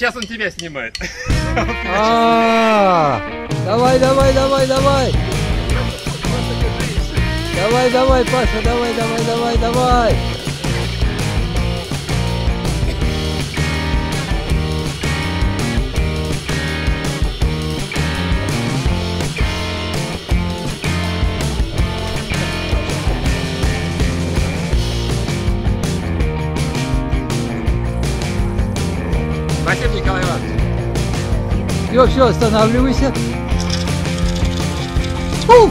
Сейчас он тебя снимает. Давай, давай, давай, давай. Давай, давай, Паша, давай, давай, давай, давай. Спасибо, Николай Иванович. Все, все, останавливайся. Фу!